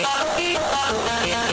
Yeah.